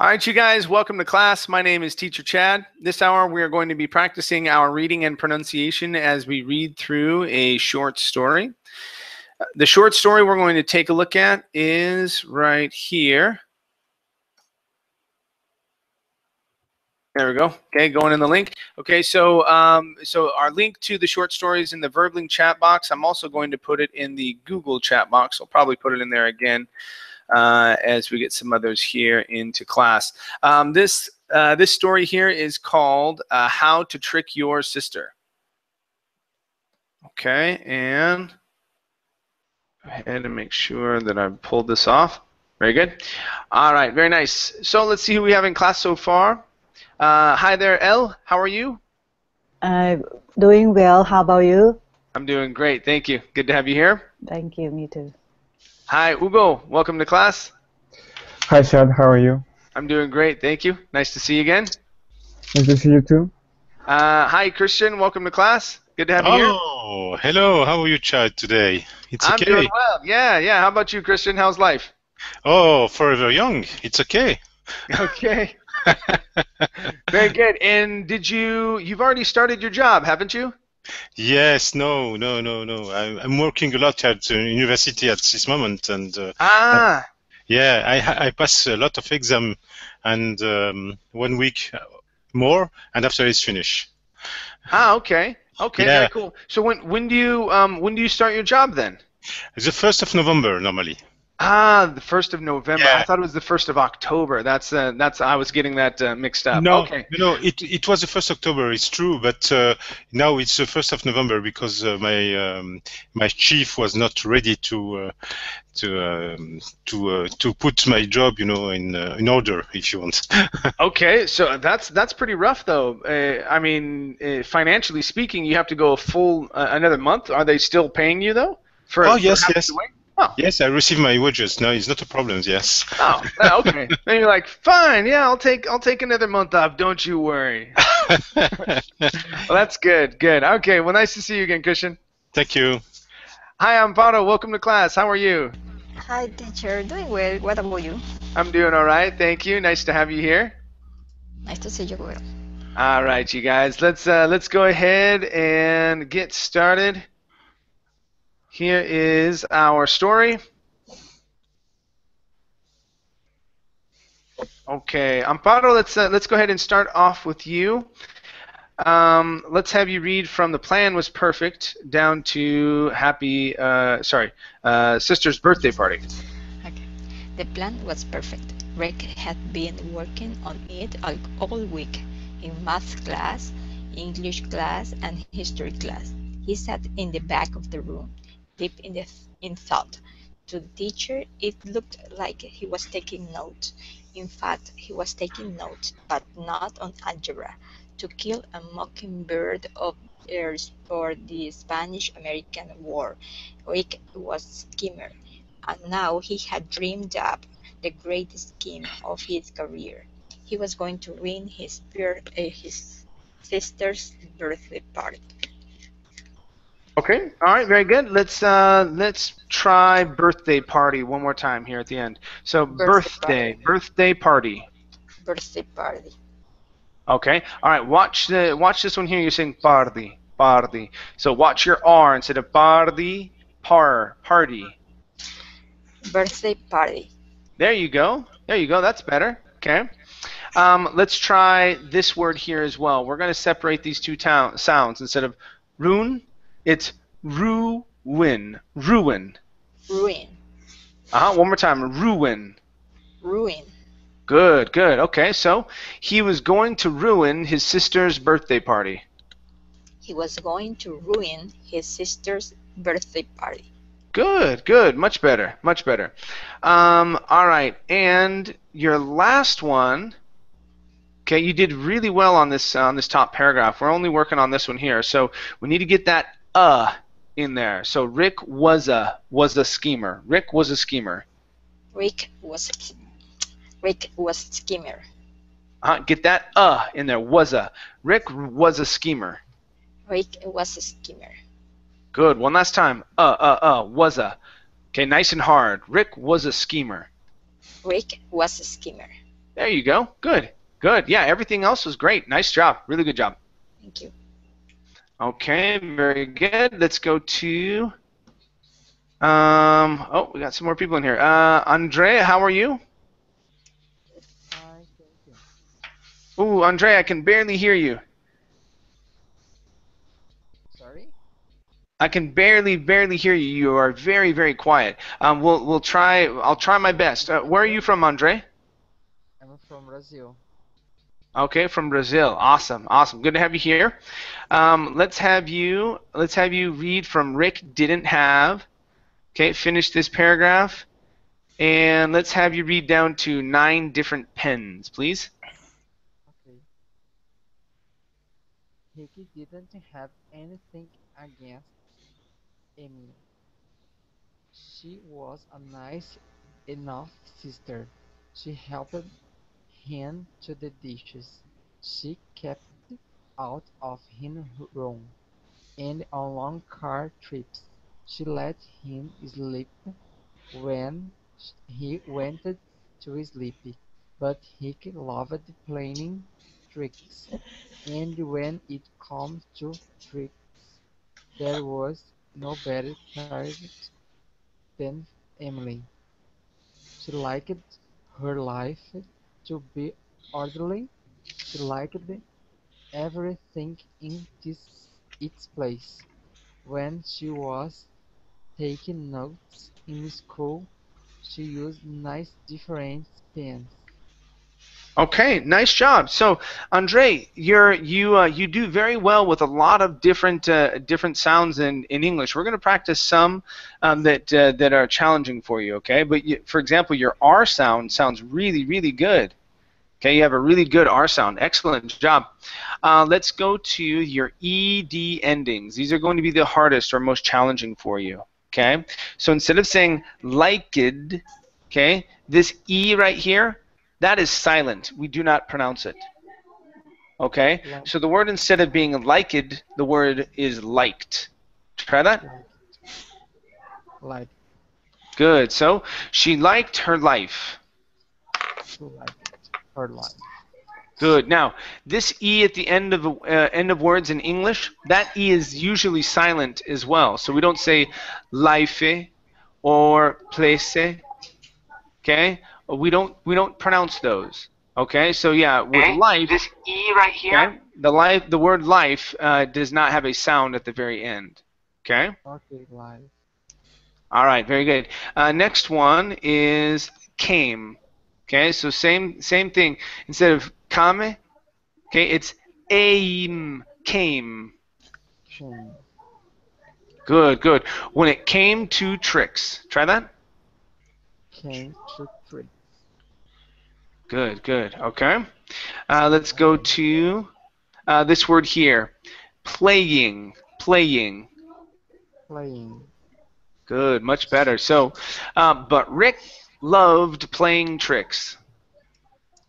All right, you guys, welcome to class. My name is Teacher Chad. This hour, we are going to be practicing our reading and pronunciation as we read through a short story. The short story we're going to take a look at is right here. There we go. Okay, going in the link. Okay, so um, so our link to the short stories in the Verbling chat box. I'm also going to put it in the Google chat box. I'll probably put it in there again uh, as we get some others here into class. Um, this uh, this story here is called uh, "How to Trick Your Sister." Okay, and go ahead and make sure that I've pulled this off. Very good. All right, very nice. So let's see who we have in class so far. Uh, hi there, El. How are you? I'm doing well. How about you? I'm doing great. Thank you. Good to have you here. Thank you. Me too. Hi, Hugo. Welcome to class. Hi, Chad. How are you? I'm doing great. Thank you. Nice to see you again. Nice to see you too. Uh, hi, Christian. Welcome to class. Good to have you here. Oh, hello. How are you, Chad, today? It's I'm okay. doing well. Yeah, yeah. How about you, Christian? How's life? Oh, forever young. It's okay. Okay. Very good. And did you? You've already started your job, haven't you? Yes, no, no, no, no. I, I'm working a lot at the university at this moment, and uh, Ah. yeah, I I pass a lot of exam, and um, one week more, and after it's finished. Ah. Okay. Okay. Yeah. Very cool. So when when do you um when do you start your job then? The first of November normally. Ah, the first of November. I thought it was the first of October. That's uh, that's I was getting that uh, mixed up. No, Okay. know, it it was the first October. It's true, but uh, now it's the first of November because uh, my um, my chief was not ready to uh, to um, to uh, to put my job, you know, in uh, in order, if you want. Okay, so that's that's pretty rough though. Uh, I mean, uh, financially speaking, you have to go a full uh, another month. Are they still paying you though? For, Oh, yes, yes. To wait? Oh, yes, I receive my wages. No, it's not a problem. Yes. oh, okay. then you're like, fine, yeah, I'll take I'll take another month off. Don't you worry. Well, that's good, good. Okay, well, nice to see you again, Christian. Thank you. Hi, Amparo. Welcome to class. How are you? Hi, teacher. Doing well. What about you? I'm doing all right. Thank you. Nice to have you here. Nice to see you well. All right, you guys. Let's uh, let's go ahead and get started. Here is our story. Okay, Amparo. Let's uh, let's go ahead and start off with you. Um, let's have you read from the plan was perfect down to happy. Uh, sorry, uh, sister's birthday party. Okay. The plan was perfect. Rick had been working on it all, all week in math class, English class, and history class. He sat in the back of the room, deep in, the, in thought. To the teacher, it looked like he was taking notes. In fact, he was taking notes, but not on algebra. To kill a mockingbird of theirs for the Spanish-American War. Rick was schemer, and now he had dreamed up the greatest scheme of his career. He was going to ruin his, uh, his sister's birthday party. Okay. All right. Very good. Let's uh, let's try birthday party one more time here at the end. So birthday, Birthday party. Birthday party. Okay. All right. Watch the watch this one here. You're saying party, party. So watch your R instead of party, par, party. Birthday party. There you go. There you go. That's better. Okay. Um, let's try this word here as well. We're going to separate these two sounds. Instead of ruin, it's ruin. Ruin. Ruin. Uh-huh. One more time. Ruin. Ruin. Good, good. Okay, so he was going to ruin his sister's birthday party. He was going to ruin his sister's birthday party. Good, good. Much better, much better. Um, all right, and your last one. Okay, you did really well on this on this top paragraph. We're only working on this one here, so we need to get that uh in there. So Rick was a was a schemer. Rick was a schemer. Rick was Rick was schemer. Uh, get that uh in there. Was a Rick was a schemer. Rick was a schemer. Good. One last time. Uh, uh, uh. Was a. Okay, nice and hard. Rick was a schemer. Rick was a schemer. There you go. Good. Good. Yeah, everything else was great. Nice job. Really good job. Thank you. Okay, very good. Let's go to. Um, oh, we got some more people in here. Uh, Andrea, how are you? Ooh, Andrea, I can barely hear you. Sorry? I can barely, barely hear you. You are very, very quiet. Um, we'll, we'll try. I'll try my best. Uh, where are you from, Andre? I'm from Brazil. Okay, from Brazil. Awesome, awesome. Good to have you here. Um, let's have you. Let's have you read from Rick didn't have. Okay, finish this paragraph, and let's have you read down to nine different pens, please. Okay. Ricky didn't have anything against Amy. She was a nice enough sister. She helped him to the dishes. She kept out of his room, and on long car trips, she let him sleep when he wanted to sleep. But he loved playing tricks, and when it comes to tricks, there was no better target than Emily. She liked her life to be orderly. She liked everything in this, its place. When she was taking notes in school, she used nice different pens. Okay, nice job. So, Andre, you're you uh, you do very well with a lot of different uh, different sounds in, in English. We're going to practice some um, that uh, that are challenging for you. Okay, but you, for example, your R sound sounds really really good. Okay, you have a really good R sound. Excellent job. Uh, let's go to your ED endings. These are going to be the hardest or most challenging for you. Okay, so instead of saying liked, okay, this E right here that is silent. We do not pronounce it. Okay? So the word instead of being liked, the word is liked. Try that. Like Good. So she liked her life. she liked her life. Good. Now, this e at the end of uh, end of words in English, that e is usually silent as well. So we don't say life or place. Okay? We don't we don't pronounce those. Okay? So yeah, with life, this e right here, okay, the life the word life uh, does not have a sound at the very end. Okay? Okay, life. All right, very good. Uh, next one is came. Okay, so same same thing. Instead of kame, okay, it's aim came. Came. Good, good. When it came to tricks, try that. Came to tree. Good, good. Okay. Uh, let's go to uh, this word here, playing, playing. Playing. Good, much better. So, uh, but Rick loved playing tricks.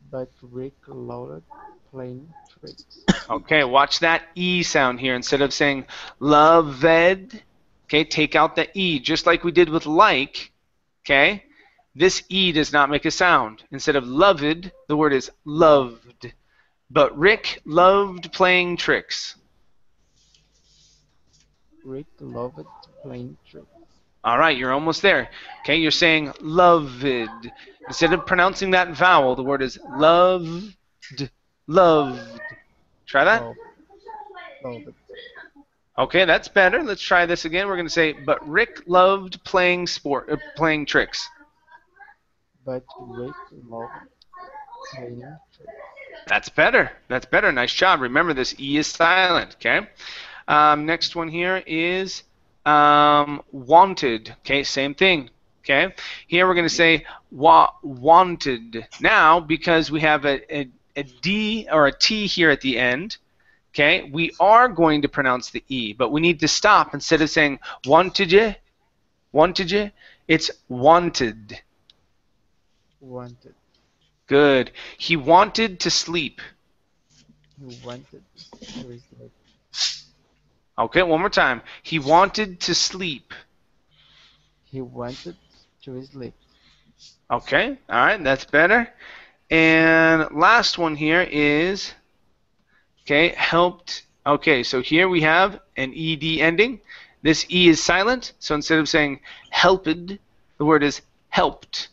But Rick loved playing tricks. Okay, watch that E sound here. Instead of saying loved, okay, take out the E, just like we did with like, okay? This E does not make a sound. Instead of loved, the word is loved. But Rick loved playing tricks. Rick loved playing tricks. All right, you're almost there. Okay, you're saying loved. Instead of pronouncing that vowel, the word is loved. Loved. Try that. Loved. Loved. Okay, that's better. Let's try this again. We're going to say, but Rick loved playing sport, uh, playing tricks. But tricks. That's better. That's better. Nice job. Remember, this E is silent. Okay. Um, next one here is um, wanted. Okay, same thing. Okay. Here we're going to say wa- wanted. Now, because we have a, a, a D or a T here at the end, okay, we are going to pronounce the E, but we need to stop instead of saying wanted you, wanted you. It's wanted. Wanted. Good. He wanted to sleep. He wanted to sleep. Okay, one more time. He wanted to sleep. He wanted to sleep. Okay, all right, that's better. And last one here is, okay, helped. Okay, so here we have an ed ending. This e is silent, so instead of saying helped, the word is helped.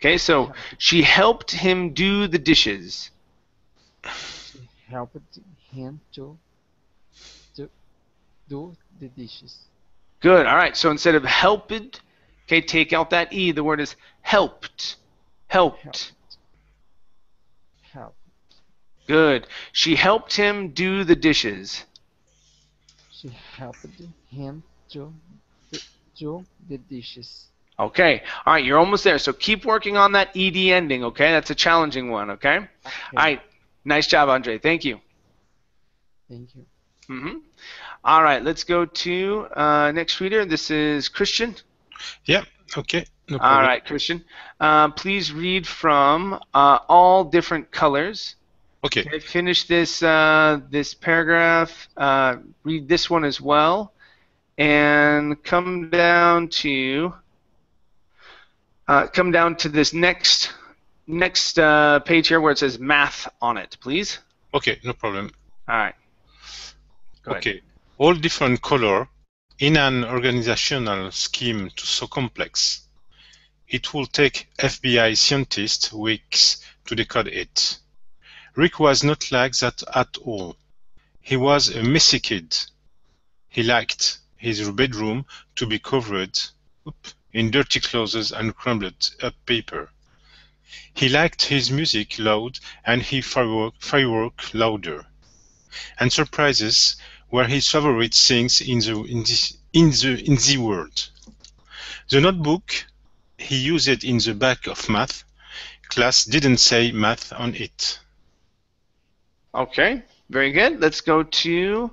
Okay, so she helped him do the dishes. She helped him to to do the dishes. Good. All right. So instead of helped, okay, take out that e. The word is helped. Helped. Help. Good. She helped him do the dishes. She helped him to to do the dishes. Okay. All right. You're almost there. So keep working on that ed ending. Okay. That's a challenging one. Okay. Okay. All right. Nice job, Andre. Thank you. Thank you. hmm All right. Let's go to uh, next reader. This is Christian. Yeah, okay. No All problem. right, Christian. Uh, please read from uh, all different colors. Okay. Okay, finish this uh, this paragraph. Uh, read this one as well, and come down to uh, come down to this next next uh, page here where it says math on it, please. Okay. No problem. All right. Go ahead. Okay. All different color in an organizational scheme to so complex. It will take FBI scientists weeks to decode it. Rick was not like that at all. He was a messy kid. He liked his bedroom to be covered oop, in dirty clothes and crumbled up paper. He liked his music loud and his firework, firework louder. And surprises were his favorite things in the in the in the in the world. The notebook he used in the back of math class didn't say math on it. Okay, very good. Let's go to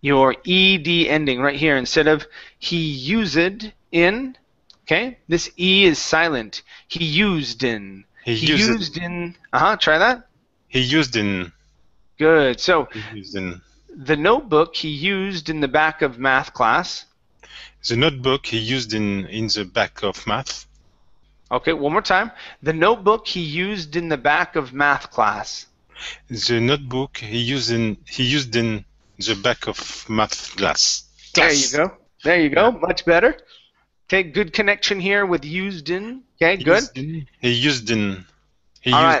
your ed ending right here. Instead of he used in, okay, this e is silent. He used in. He, He used, used in. Uh huh. Try that. he used in Good. So he used in the notebook he used in the back of math class. the notebook he used in in the back of math. Okay, one more time. The notebook he used in the back of math class. The notebook he used in he used in the back of math class. There you go. There you go. Much better. Okay, good connection here with used. Okay, good. used in- He used. He All.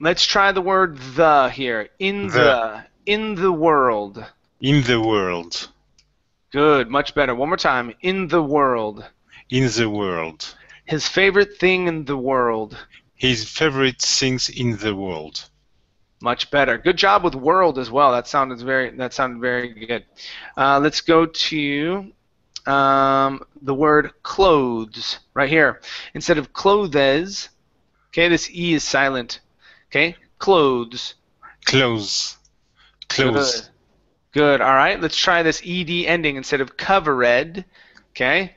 Let's try the word the here. In the. The. In the world. in the world. Good. Much better. One more time. In the world. In the world. His favorite thing in the world. His favorite things in the world. Much better. Good job with world as well. That sounded very. That sounded very good. Uh, let's go to um, the word clothes right here. Instead of clothes, okay, this e is silent. Okay, clothes. Clothes. Clothes. Good. Good. All right. Let's try this ed ending instead of covered. Okay.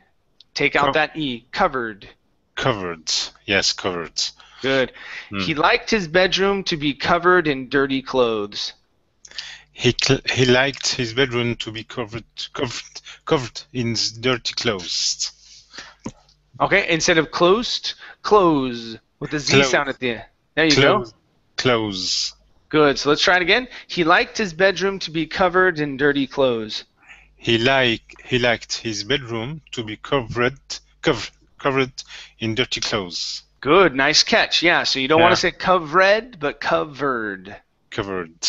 Take out Co- that e. Covered. Covered. Yes, covered. Good. Hmm. He liked his bedroom to be covered in dirty clothes. He cl- he liked his bedroom to be covered covered covered in dirty clothes. Okay. Instead of closed, close with the z Close. sound at the end. There you go. Clothes. Good. So let's try it again. He liked his bedroom to be covered in dirty clothes. He like he liked his bedroom to be covered covered covered in dirty clothes. Good. Nice catch. Yeah. So you don't want Yeah. to say covered, but covered. Covered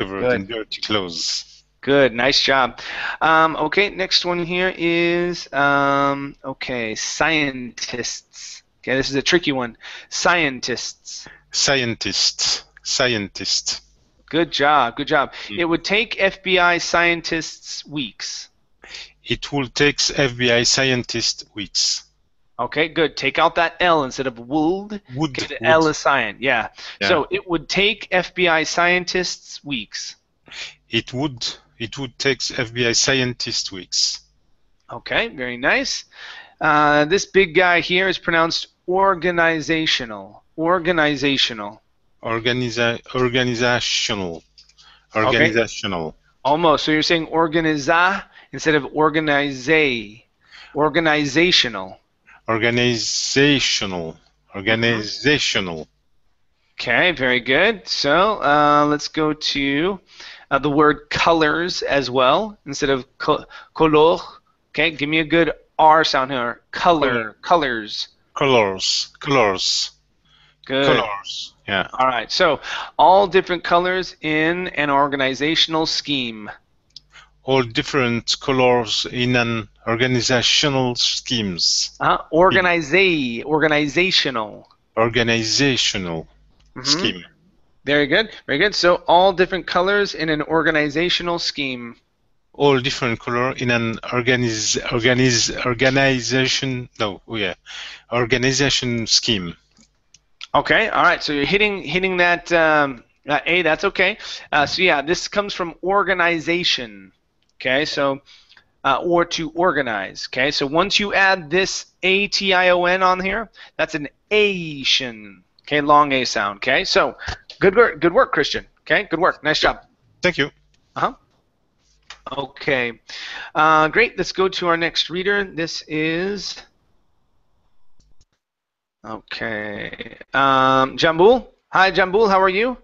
covered Good. in dirty clothes. Good, nice job. Um, okay, next one here is um, okay, scientists. Okay, this is a tricky one. Scientists. Scientists. Scientists. Good job, good job. Mm. It would take FBI scientists weeks. It will take FBI scientists weeks. Okay, good. Take out that L instead of would. Would, Okay, the would. L is science. Yeah. Yeah. So it would take FBI scientists weeks. It would it would take FBI scientists weeks. Okay, very nice. Uh, this big guy here is pronounced organizational. Organizational. Organiza- organizational. Organizational. Almost. So you're saying organiza instead of organize. Organizational. Organizational. Organizational. Okay, very good. So uh, let's go to uh, the word colors as well instead of co- color. Okay, give me a good R sound here. Color, Color. colors. Colors, colors, Good. colors. Yeah. All right. So all different colors in an organizational scheme. All different colors in an organizational schemes. Uh, organize, organizational. Organizational Mhm. scheme. Very good. Very good. So all different colors in an organizational scheme. All different color in an organiz organiz organization. No, oh yeah, organization scheme. Okay. All right. So you're hitting hitting that um, that A. That's okay. Uh, so yeah, this comes from organization. Okay. So uh, or to organize. Okay. So once you add this A T I O N on here, that's an Asian. Okay. Long A sound. Okay. So good work. Good work, Christian. Okay. Good work. Nice job. Thank you. Uh huh. Okay, uh, great. Let's go to our next reader. This is okay. Um, Jambul. Hi, Jambul. How are you?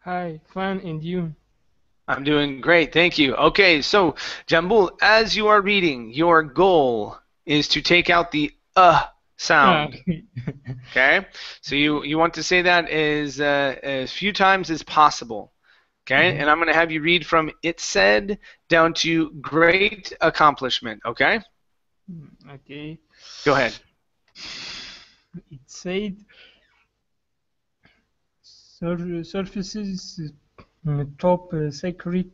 Hi, fine, and you? I'm doing great. Thank you. Okay, so Jambul, as you are reading, your goal is to take out the uh sound. okay. So you you want to say that as uh, as few times as possible. Okay, Mhm. and I'm going to have you read from it said down to great accomplishment. Okay, okay. go ahead. It said surfaces top uh, secret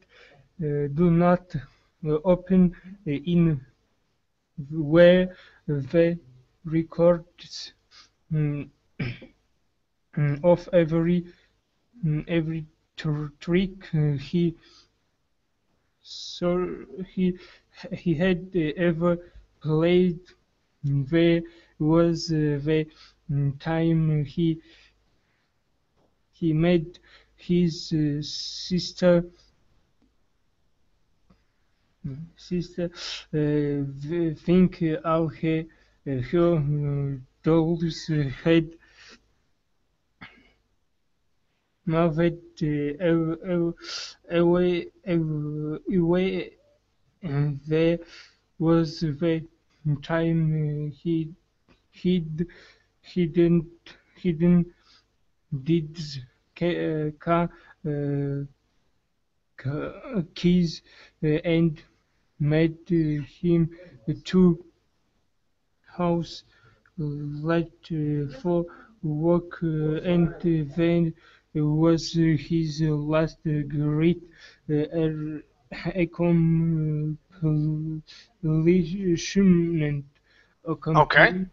uh, do not uh, open in where the records mm, mm, of every mm, every tr- trick he so he he had ever played there was the mm, time he he made his uh, sister sister uh, think all her dolls aw- aw- away away and there was the time uh, he hid hidden hidden deeds ca- uh, uh, keys uh, and made him to house let uh, for work and then was his last great er- accomplishment. Okay.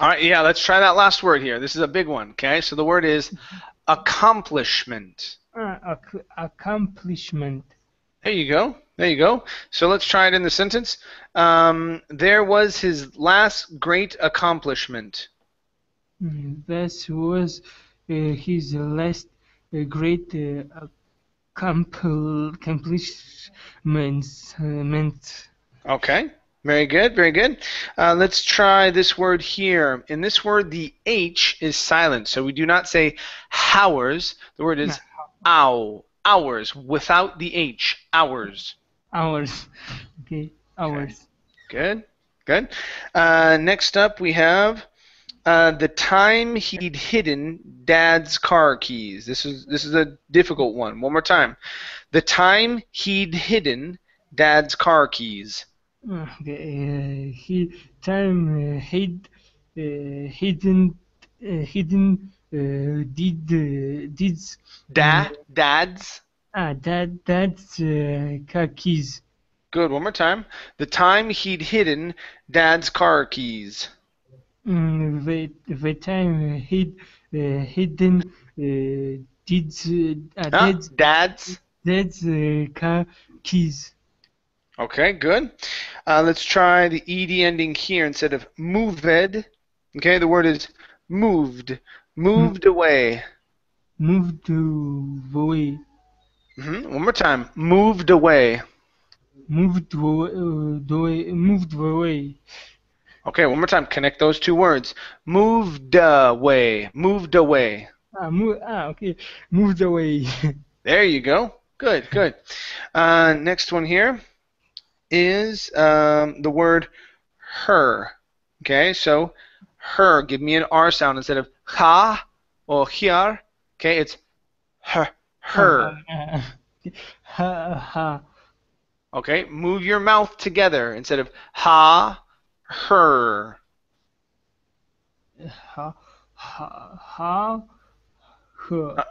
All right, yeah, let's try that last word here. This is a big one. Okay, so the word is accomplishment. Uh, ac- accomplishment. There you go. There you go. So let's try it in the sentence. Um, there was his last great accomplishment. Mm, This was uh, his last uh, great uh, accompl- accomplishments. Uh. Okay. Very good. Very good. Uh, let's try this word here. In this word, the H is silent, so we do not say hours. The word is ow. Hours without the H. Hours. Hours. Okay, hours. Good. Good. Uh, next up, we have uh, the time he'd hidden Dad's car keys. This is this is a difficult one. One more time. The time he'd hidden Dad's car keys. Okay, uh, he time uh, hid uh, hidden uh, hidden uh, did uh, deeds Da Dad's. ah that that's uh, car keys Good. One more time. The time he'd hidden Dad's car keys. mm, the the time hid uh, hidden uh, deeds uh, ah, that's Dad's. uh, car keys Okay. Good. Uh, let's try the ed ending here instead of moved. Okay. The word is moved. Moved away. moved to away hmm One more time. Moved away. moved away uh, away moved away Okay, one more time. Connect those two words. Moved away. Moved away. Ah, move, ah, okay. Moved away. There you go. Good, good. Uh, next one here is um, the word her. Okay, so her. Give me an R sound instead of ha or here. Okay, it's her. Her. Okay, move your mouth together instead of ha, her. Ha, ha, ha. Huh.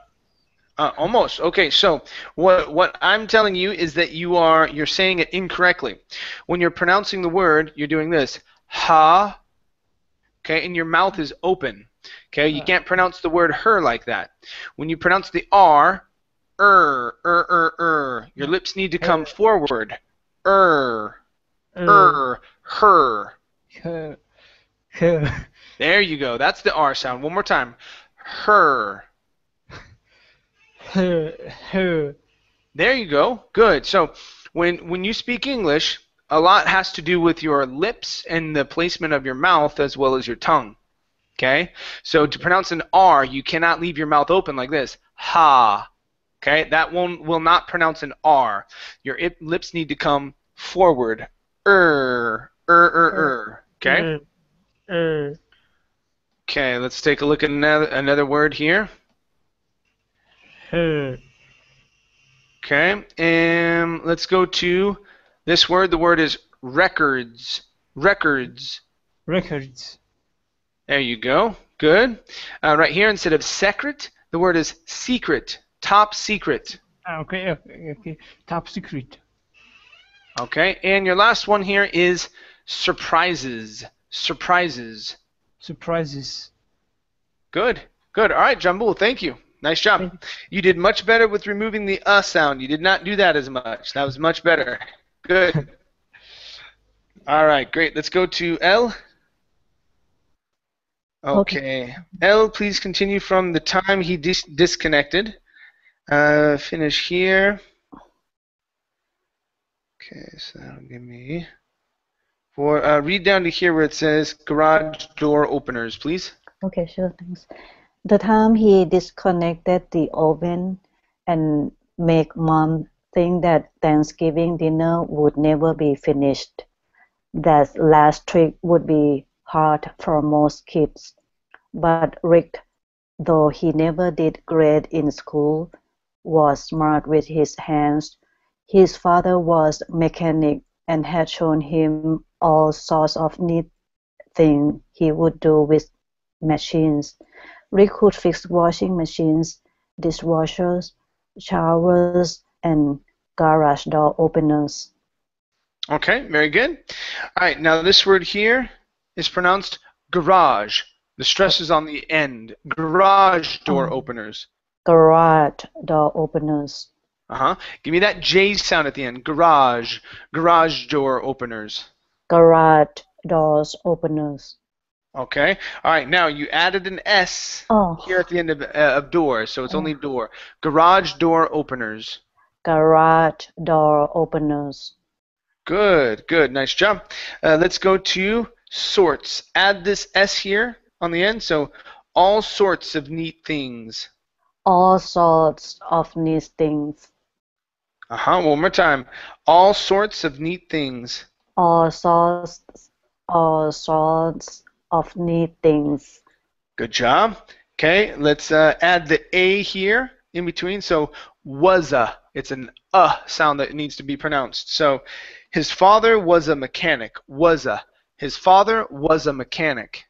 Uh, almost. Okay, so what what I'm telling you is that you are you're saying it incorrectly. When you're pronouncing the word, you're doing this ha. Okay, and your mouth is open. Okay, you can't pronounce the word her like that. When you pronounce the r, er, er, er, er, your lips need to come forward. Er, er, her. Her. Her. There you go. That's the r sound. One more time. Her. Her. Her. There you go. Good. So when when you speak English, a lot has to do with your lips and the placement of your mouth as well as your tongue. Okay? So to pronounce an R, you cannot leave your mouth open like this. Ha. Okay? That won't will not pronounce an R. Your ip, lips need to come forward. Er. Er er er. Okay? Er. Okay, let's take a look at another another word here. Okay, and let's go to this word. The word is records. Records. Records. There you go. Good. Uh, right here, instead of secret, the word is secret. Top secret. Ah, okay, okay, okay. Top secret. Okay, and your last one here is surprises. Surprises. Surprises. Good. Good. All right, Jambul. Thank you. Nice job. You. Did much better with removing the uh sound. You did not do that as much. That was much better. Good. All right, great. Let's go to L. Okay. L, please continue from the time he dis- disconnected. Uh, finish here. Okay, so that'll give me. For uh, read down to here where it says garage door openers, please. Okay, sure, thanks. The time he disconnected the oven and make mom think that Thanksgiving dinner would never be finished. That last trick would be hard for most kids. But Rick, though he never did great in school, was smart with his hands. His father was mechanic and had shown him all sorts of neat things he would do with machines. Rick could fix washing machines, dishwashers, showers, and garage door openers. Okay, very good. All right, now this word here is pronounced garage. The stress is on the end. Garage door Oh. openers. Garage door openers. Uh huh. Give me that J sound at the end. Garage. Garage door openers. Garage doors openers. Okay. All right. Now you added an S Oh, here at the end of, uh, of door, so it's only door. Garage door openers. garage door openers. Good. Good. Nice job. Uh, let's go to sorts. Add this S here on the end. So all sorts of neat things. All sorts of neat things. Uh huh. One more time. All sorts of neat things. All sorts, all sorts of neat things. Good job. Okay, let's uh, add the A here in between. So was a. It's an uh sound that needs to be pronounced. So his father was a mechanic. Was a. His father was a mechanic.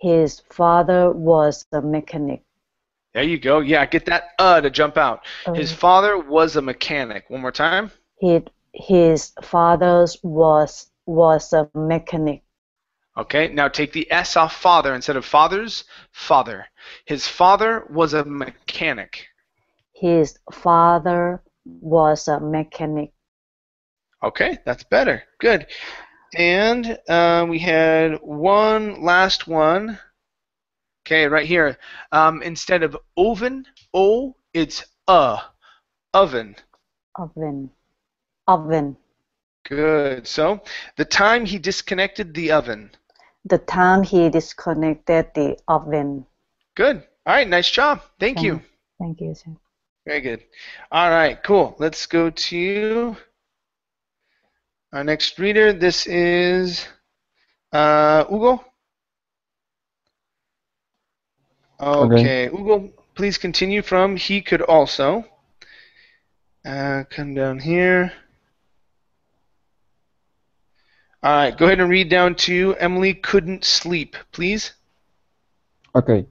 His father was a mechanic. There you go. Yeah, get that uh to jump out. His Um, father was a mechanic. One more time. He, his father's was was a mechanic. Okay, now take the S off father instead of father's. Father. His father was a mechanic. His father was a mechanic. Okay, that's better. Good. And uh, we had one last one. Okay, right here. Um, instead of oven, O, it's uh, oven. Oven. Oven. Good. So the time he disconnected the oven. The time he disconnected the oven. Good. All right, nice job. Thank you. Thank you, sir. Very good. All right, cool. Let's go to our next reader. This is uh, Hugo. Okay, Ugo. please continue from he could also. Uh, come down here. All right, go ahead and read down to Emily couldn't sleep, please. Okay.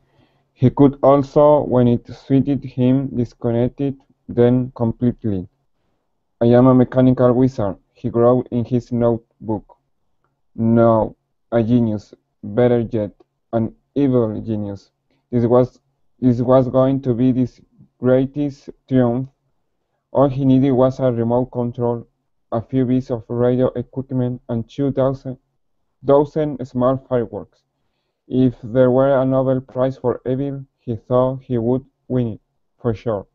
He could also, when it suited him, disconnect it then completely. I am a mechanical wizard, he wrote in his notebook. No, a genius, better yet, an evil genius. This was this was going to be his greatest triumph. All he needed was a remote control, a few bits of radio equipment, and two dozen, dozen small fireworks. If there were a Nobel Prize for Evil, he thought he would win it, for sure.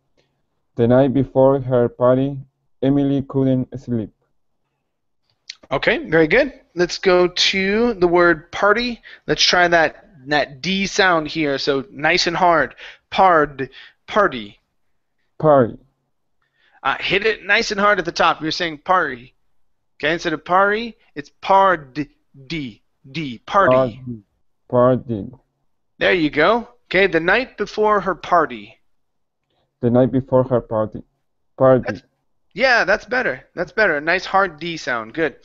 The night before her party, Emily couldn't sleep. Okay, very good. Let's go to the word party. Let's try that that D sound here. So nice and hard. Pard, party. Party, Uh, hit it nice and hard at the top. You're saying party. Okay, instead of party, it's pard D D party. party. There you go. Okay, the night before her party. The night before her party. Party, That's- Yeah, that's better. That's better. A nice hard D sound. Good.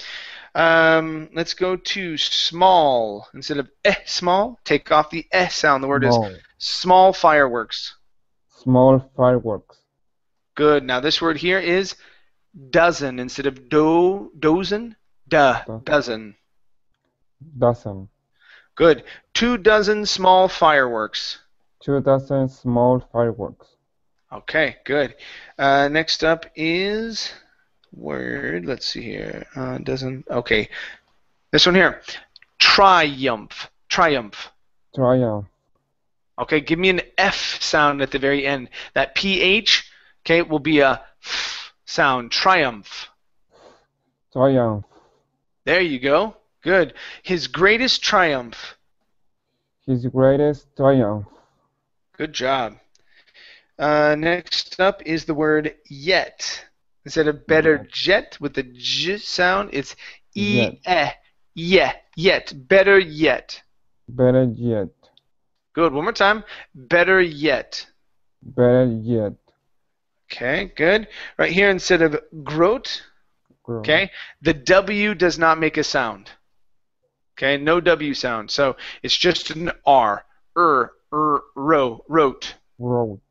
Um, let's go to small instead of eh small. Take off the eh sound. The word is small, small fireworks. small fireworks. Good. Now this word here is dozen instead of do dozen. Duh, Dozen. dozen. Dozen. Good. Two dozen small fireworks. Two dozen small fireworks. Okay, good. Uh, next up is word. Let's see here. Uh, dozen. Okay, this one here. Triumph. Triumph. Triumph. Okay, give me an F sound at the very end. That PH, okay, will be a F sound. Triumph. Triumph. There you go. Good. His greatest triumph. His greatest triumph. Good job. Uh, next up is the word yet. Instead of better jet with the j sound, it's e Yet. eh yeah yet better yet. Better yet. Good. One more time. Better yet. Better yet. Okay. Good. Right here instead of groat. Grow. Okay. The W does not make a sound. Okay. No W sound. So it's just an R. Er. Er. Ro. Wrote. Wrote.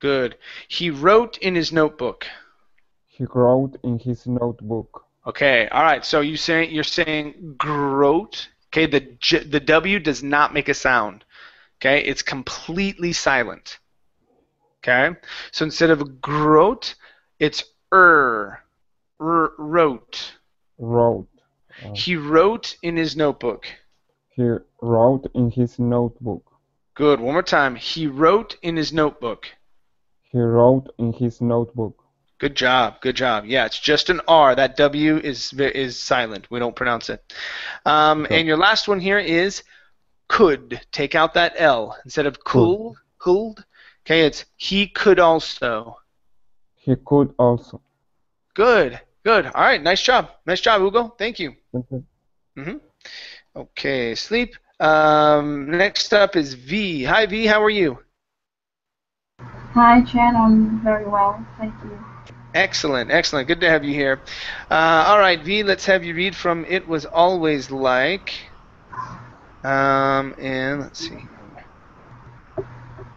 Good. He wrote in his notebook. He wrote in his notebook. Okay, all right. So you saying you're saying groat. Okay, the J, the W does not make a sound. Okay, it's completely silent. Okay, so instead of groat, it's er, er wrote. Wrote. Uh, He wrote in his notebook. he wrote in his notebook. Good. One more time. He wrote in his notebook. He wrote in his notebook. Good job. Good job. Yeah, it's just an R. That W is is silent. We don't pronounce it. Um, Okay. And your last one here is could. Take out that L instead of cool. Could. Okay, it's he could also. He could also. Good. Good. All right. Nice job. Nice job, Hugo. Thank you. Okay. Okay, sleep. Um, next up is V. Hi, V. How are you? Hi, Chen. I'm very well. Thank you. Excellent, excellent. Good to have you here. Uh, all right, V, let's have you read from It Was Always Like. Um, and let's see.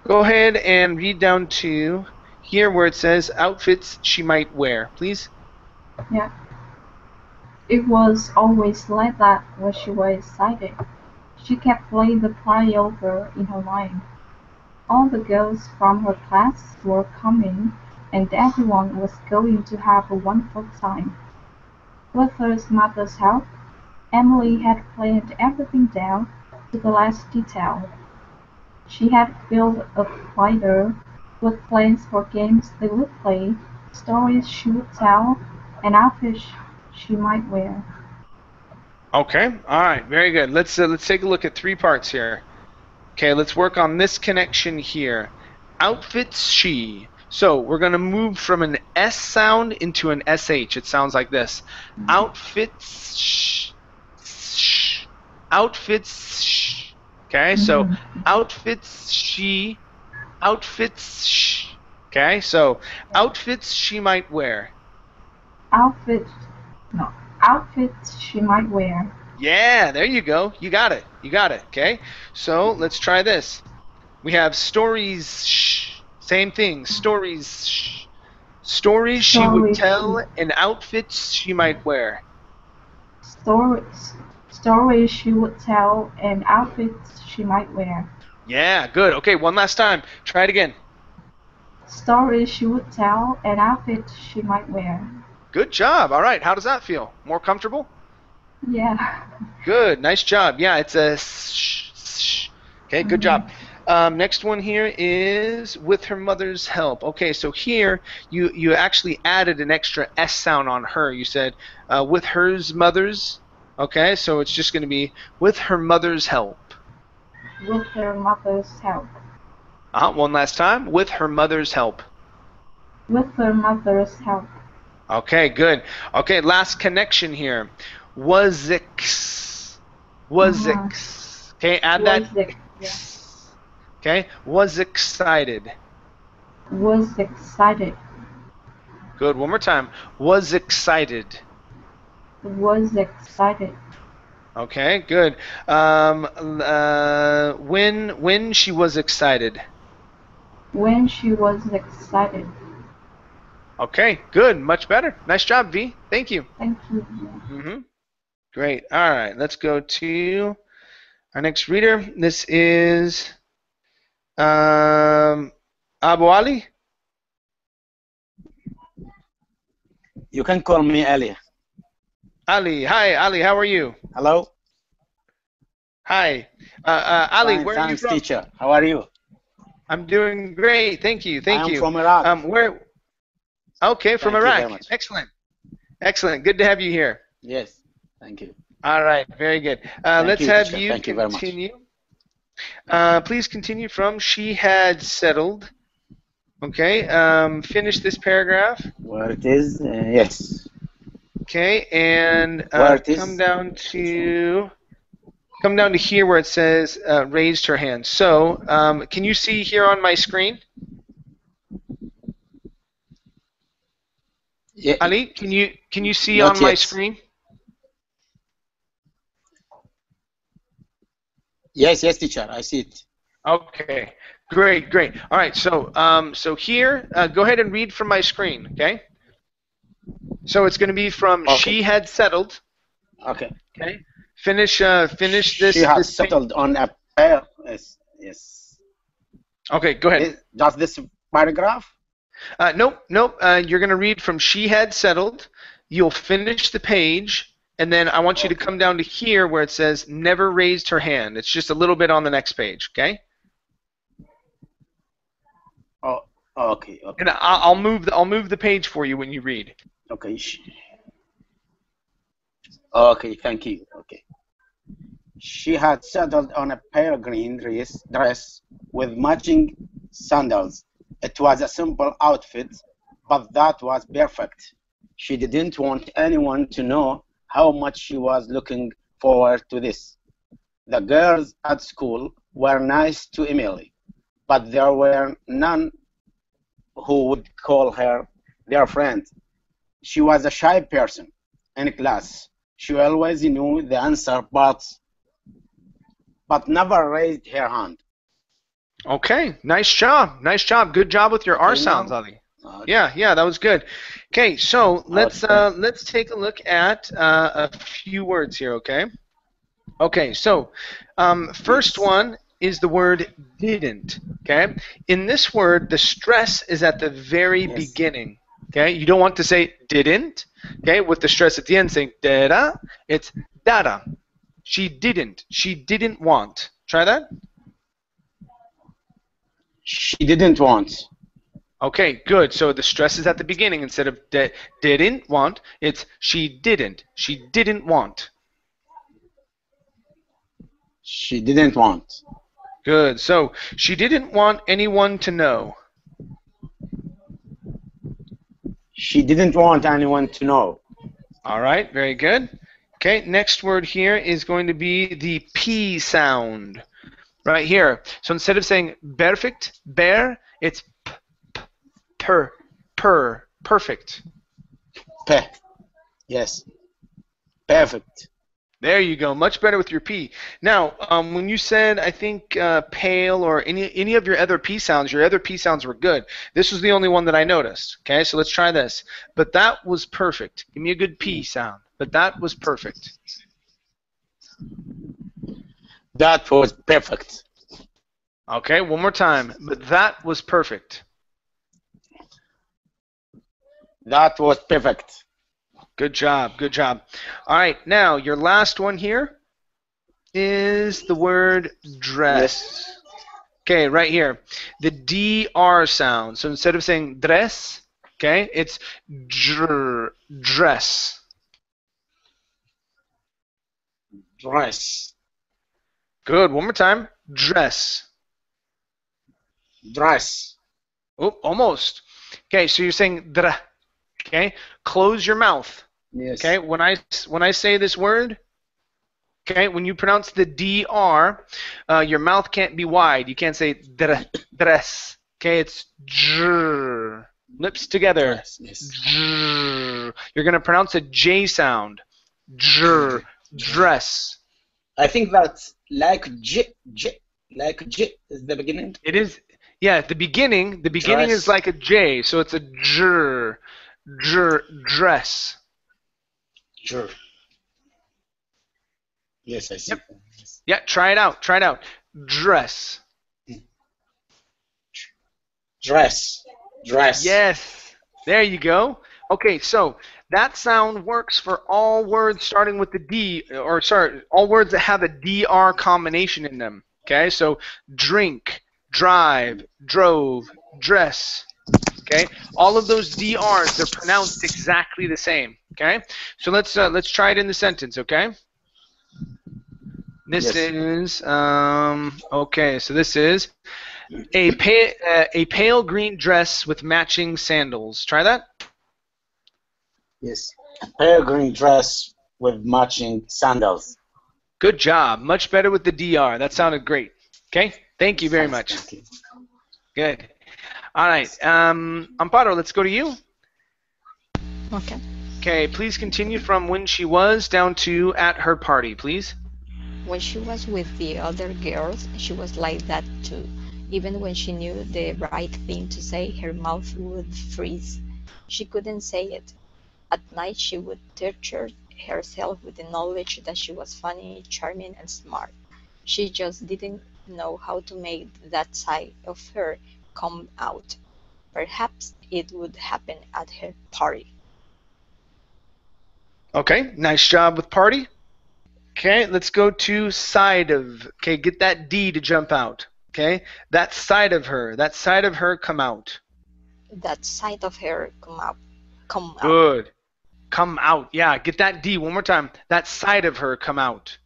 Go ahead and read down to here where it says outfits she might wear, please. Yeah. It was always like that when she was excited. She kept playing the play over in her mind. All the girls from her class were coming, and everyone was going to have a wonderful time. With her mother's help, Emily had planned everything down to the last detail. She had built a binder with plans for games they would play, stories she would tell, and outfits she might wear. Okay. All right. Very good. Let's uh, let's take a look at three parts here. Okay. Let's work on this connection here. Outfits she. So we're gonna move from an S sound into an SH. It sounds like this. Outfits. Sh, sh, outfits. Sh. Okay. So mm-hmm. outfits she. Outfits. Okay. So outfits she might wear. Outfits. No. Outfits she might wear. Yeah, there you go. You got it. You got it. Okay. So let's try this. We have stories. Shh. Same thing. Stories. Shh. Stories she would tell and outfits she might wear. Stories. Stories she would tell and outfits she might wear. Yeah, good. Okay, one last time. Try it again. Stories she would tell and outfits she might wear. Good job. All right. How does that feel? More comfortable? Yeah. Good. Nice job. Yeah, it's a. Sh, sh. Okay, good job. Um, next one here is with her mother's help. Okay, so here you you actually added an extra s sound on her. You said uh, with hers mother's. Okay, so it's just going to be with her mother's help. With her mother's help. Uh, one last time. With her mother's help. With her mother's help. Okay, good. Okay, last connection here. Was x. Was x. Okay, add that. Was, yeah. Okay, was excited. was excited. Good. One more time. Was excited. Was excited. Okay, good. Um, uh, when when she was excited. When she was excited. Okay, good. Much better. Nice job, V. Thank you. Thank you. hmm Great. All right, let's go to our next reader. This is um, Abu Ali. You can call me Ali. Ali. Hi, Ali. How are you? Hello. Hi. Uh, uh, Ali, Fine, where are you thanks, from? teacher. How are you? I'm doing great. Thank you. Thank I'm you. from Iraq. Um, where? Okay, from Thank you very Iraq. much. Excellent. Excellent. Good to have you here. Yes. Thank you. All right. Very good. Uh, let's you, have teacher. you Thank you very much. continue. Uh, please continue from she had settled. Okay. Um, finish this paragraph. Where it is? Uh, yes. Okay, and uh, come down to come down to here where it says uh, raised her hand. So, um, can you see here on my screen, Yeah. Ali? Can you can you see Not on my screen? Yes, yes, teacher. I see it. Okay, great, great. All right, so um, so here, uh, go ahead and read from my screen, okay? So it's going to be from Okay. she had settled. Okay. Okay. Finish uh, finish this. She has settled on a pair. Yes. Yes. Okay, go ahead. Is- Just this paragraph? Uh, nope, nope. Uh, you're going to read from she had settled. You'll finish the page, and then I want you to come down to here where it says never raised her hand. It's just a little bit on the next page, okay? Oh, okay. Okay. And I'll move the, I'll move the page for you when you read. Okay. Okay, thank you. Okay. She had settled on a pale green dress, dress with matching sandals. It was a simple outfit, but that was perfect. She didn't want anyone to know how much she was looking forward to this. The girls at school were nice to Emily, but there were none who would call her their friend. She was a shy person in class. She always knew the answer, but but never raised her hand. Okay, nice job, nice job. Good job with your R sounds, Ali. Yeah, yeah, that was good. Okay, so let's uh, let's take a look at uh, a few words here. Okay. Okay, so um, first one is the word didn't. Okay. In this word, the stress is at the very Yes. beginning. Okay. You don't want to say didn't. Okay, with the stress at the end, saying dada. It's dada. She didn't. She didn't want. Try that. She didn't want. Okay, good. So the stress is at the beginning instead of di- didn't want. It's she didn't. She didn't want. She didn't want. Good. So she didn't want anyone to know. She didn't want anyone to know. All right, very good. Okay, next word here is going to be the P sound. Right here. So instead of saying perfect, bear, it's p, p, per, per, perfect. Pe. Yes. Perfect. There you go. Much better with your P. Now, um, when you said, I think, uh, pale or any any of your other P sounds, your other P sounds were good. This was the only one that I noticed. Okay, so let's try this. But that was perfect. Give me a good P sound. But that was perfect. That was perfect. Okay, one more time. But that was perfect. That was perfect. Good job. Good job. All right, now your last one here is the word dress. Okay, right here. The DR sound. So instead of saying dress, okay, it's dr, dress. Dress. Good. One more time. Dress. Dress. Oh, almost. Okay, so you're saying dr. Okay, close your mouth. Yes. Okay, when I when I say this word, okay, when you pronounce the dr, uh, your mouth can't be wide. You can't say dress. Okay, it's dr. Lips together. Yes. You're gonna pronounce a J sound. Dr. Dress. I think that's like J, J, like J is the beginning. It is. Yeah, at the beginning, the beginning Dress. is like a J, so it's a dr, dr, dress. Sure. Yes, I see. Yep. Yeah, try it out. Try it out. Dress. Dress. Dress. Yes. There you go. Okay, so that sound works for all words starting with the D, or sorry, all words that have a DR combination in them. Okay, so drink, drive, drove, dress. Okay, all of those DRs, they're pronounced exactly the same. Okay, so let's uh, let's try it in the sentence. Okay. This Yes. is um, okay. So this is a pale, uh, a pale green dress with matching sandals. Try that. Yes. Pale green dress with matching sandals. Good job. Much better with the DR. That sounded great. Okay. Thank you very much. Thank you. Good. All right. Um, Amparo, let's go to you. Okay. Okay. Please continue from when she was down to at her party, please. When she was with the other girls, she was like that too. Even when she knew the right thing to say, her mouth would freeze. She couldn't say it. At night, she would torture herself with the knowledge that she was funny, charming, and smart. She just didn't know how to make that side of her come out. Perhaps it would happen at her party. Okay. Nice job with party. Okay. Let's go to side of. Okay. Get that D to jump out. Okay. That side of her. That side of her come out. That side of her come out. Come out. Good. Come out. Yeah. Get that D one more time. That side of her come out.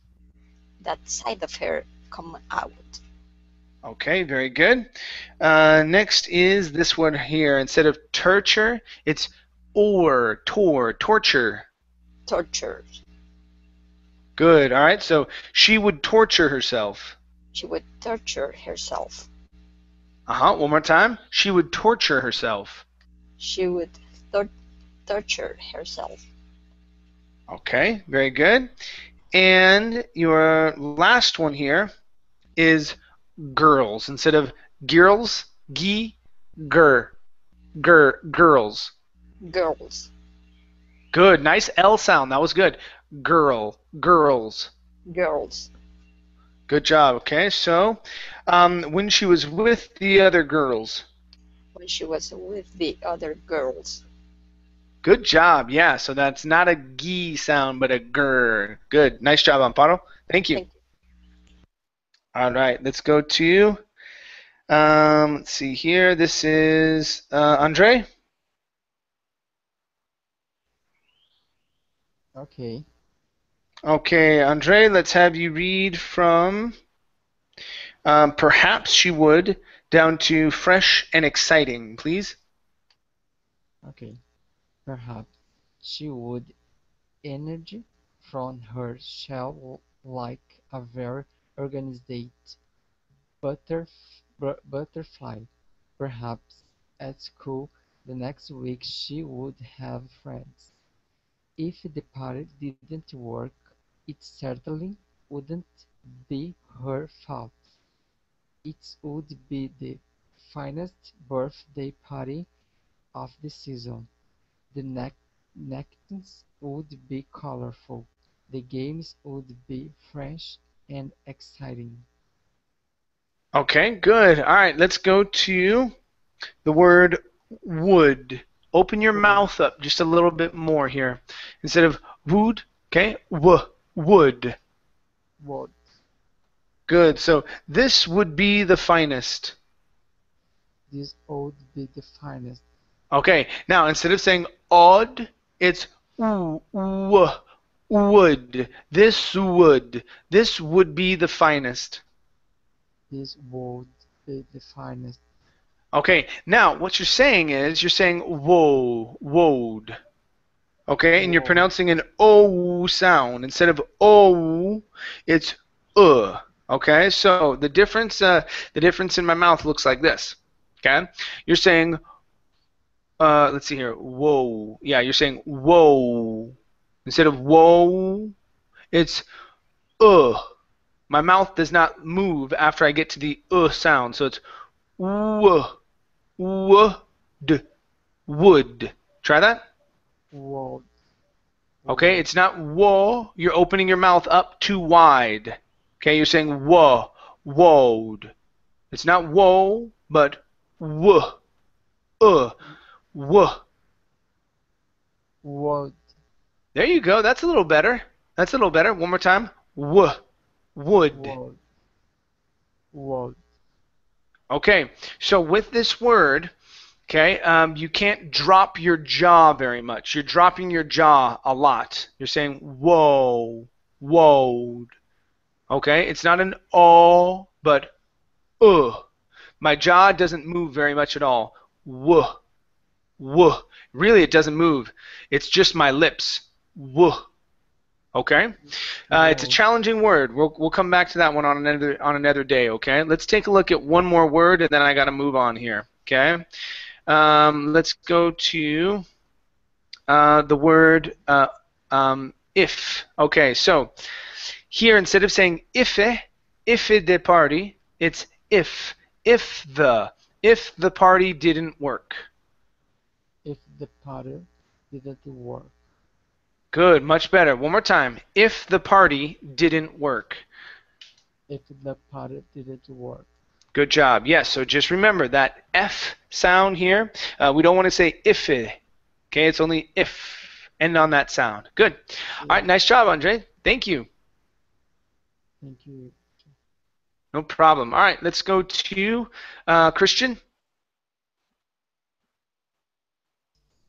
That side of her come out. Okay, very good. Uh, next is this one here. Instead of torture, it's or, tor, torture. Torture. Good. All right. So she would torture herself. She would torture herself. Uh huh. One more time. She would torture herself. She would tor- torture herself. Okay. Very good. And your last one here is girls. Instead of girls, gi, ger, ger, girls. Girls. Good. Nice L sound. That was good. Girl, girls. Girls. Good job. Okay, so um, when she was with the other girls. When she was with the other girls. Good job. Yeah, so that's not a gee sound, but a gur. Good. Nice job, Amparo. Thank you. Thank you. All right, let's go to. Um, let's see here. This is uh, Andre. Okay. Okay, Andre, let's have you read from um, perhaps she would down to fresh and exciting, please. Okay. Perhaps she would emerge from her shell like a very organized butterf- butterfly. Perhaps at school the next week she would have friends. If the party didn't work, it certainly wouldn't be her fault. It would be the finest birthday party of the season. The nec- napkins would be colorful. The games would be fresh and exciting. Okay, good. All right, let's go to the word would. Open your mouth up just a little bit more here. Instead of would, okay, w, would. Would. Good. So this would be the finest. This would be the finest. Okay, now instead of saying odd, it's w, w, would. This would. This would be the finest. This would be the finest. Okay, now what you're saying is you're saying whoa, woed. Okay, and you're pronouncing an O sound. Instead of O, it's uh. Okay, so the difference uh, the difference in my mouth looks like this. Okay? You're saying uh, let's see here. Whoa. Yeah, you're saying whoa. Instead of whoa, it's uh. My mouth does not move after I get to the uh sound, so it's w would would. Try that. Would. Okay, it's not whoa. You're opening your mouth up too wide. Okay, you're saying whoa, woed. It's not whoa, but w, uh, w. Would. There you go. That's a little better. That's a little better. One more time. W, would. Would. Would. Okay, so with this word, okay, um, you can't drop your jaw very much. You're dropping your jaw a lot. You're saying whoa, whoa. Okay, it's not an oh, but uh. My jaw doesn't move very much at all. W, w. Really, it doesn't move. It's just my lips. W. Okay. Uh, it's a challenging word. We'll, we'll come back to that one on another on another day. Okay. Let's take a look at one more word, and then I got to move on here. Okay. Um, let's go to uh, the word uh, um, if. Okay. So here, instead of saying if ife de party, it's if. If the if the party didn't work. If the party didn't work. Good. Much better. One more time. If the party didn't work. If the party didn't work. Good job. Yes, so just remember that F sound here, uh, we don't want to say if. It. Okay, it's only if. End on that sound. Good. All right, nice job, Andre. Thank you. Thank you. No problem. All right, let's go to uh, Christian.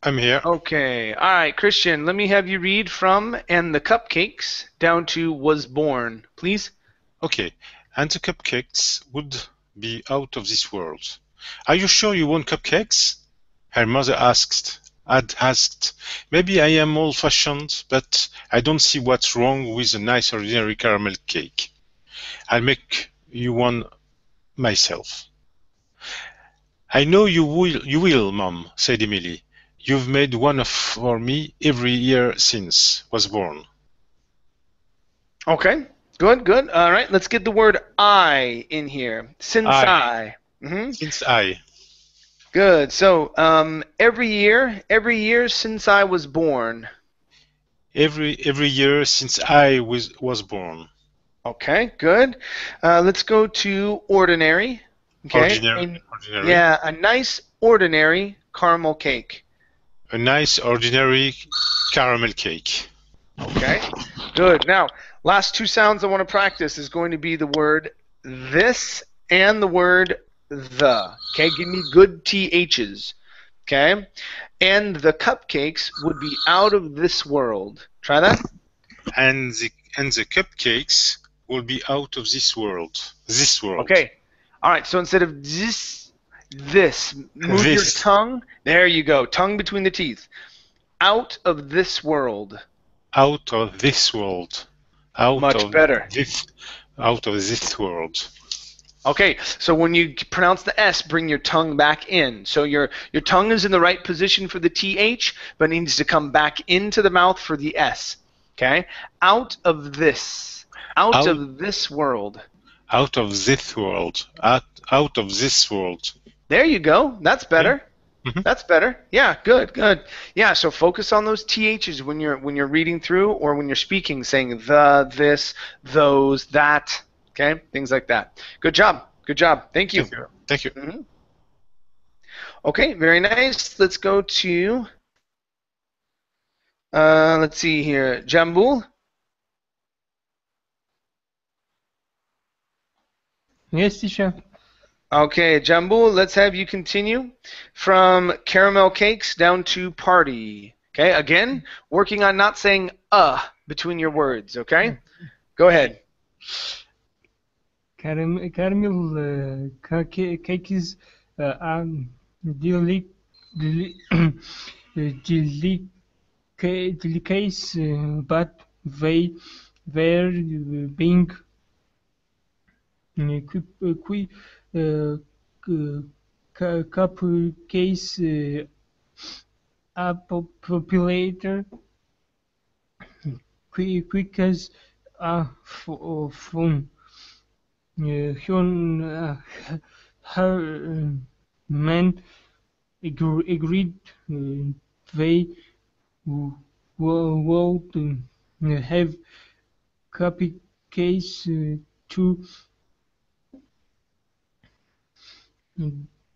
I'm here. Okay. All right, Christian, let me have you read from And the Cupcakes down to Was Born, please. Okay. And the cupcakes would be out of this world. Are you sure you want cupcakes? Her mother asked. Had asked. Maybe I am old-fashioned, but I don't see what's wrong with a nice ordinary caramel cake. I'll make you one myself. I know you will, you will, Mom, said Emily. You've made one for me every year since was born. Okay. Good, good. All right, let's get the word I in here. Since I. I. hmm Since I. Good. So, um, every year, every year since I was born. Every every year since I was was born. Okay, good. Uh, let's go to ordinary. Okay. Ordinary. Ordinary. yeah, a nice ordinary caramel cake. A nice ordinary caramel cake. Okay. Good. Now, last two sounds I want to practice is going to be the word this and the word the. Okay, give me good THs. Okay? And the cupcakes would be out of this world. Try that. And the and the cupcakes will be out of this world. This world. Okay. All right. So instead of this, this, move your tongue. There you go. Tongue between the teeth. Out of this world. Out of this world. Out Much of better. This, out of this world. Okay, so when you pronounce the S, bring your tongue back in. So your your tongue is in the right position for the TH, but it needs to come back into the mouth for the S. Okay? Out of this. Out, Out- of this world. Out of this world. Out, out of this world. There you go. That's better. Mhm. That's better. Yeah, good, good. Yeah, so focus on those THs when you're when you're reading through or when you're speaking, saying the, this, those, that. Okay? Things like that. Good job. Good job. Thank you. Thank you. Thank you. Mhm. Okay, very nice. Let's go to. Uh, let's see here. Jambul. Yes, teacher. Okay, Jambul, let's have you continue from caramel cakes down to party. Okay, again, working on not saying uh between your words, okay? Go ahead. Caram- caramel uh, ca- ca- cakes uh, are deli- deli- uh, delica- uh, but they were uh, being uh, qui- uh, qui- uh, c- ca- cupcakes uh, are po- popular qui- quickers are f- Uh, Hyun, uh, her uh, man agr- agreed uh, they would uh, have copycats uh, to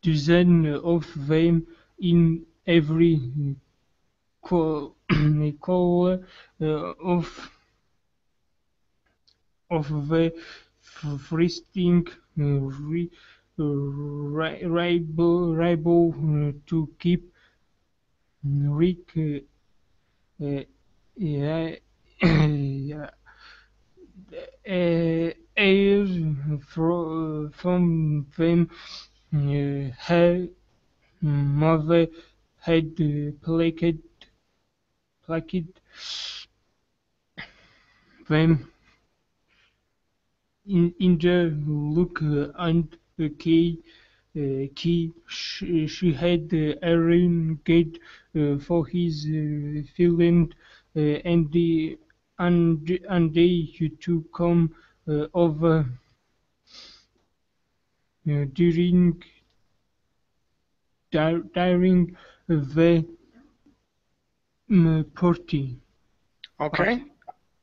dozen of them in every color uh, of of the f- frosting uh, ribo, ribo uh, to keep Rick uh, yeah, uh, air fro- from them her mother had placed them in, in the look and the key uh, key she, had arranged uh, for his feeling uh, and the and and they to come uh, over uh, during during the um, party. Okay.